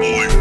boy.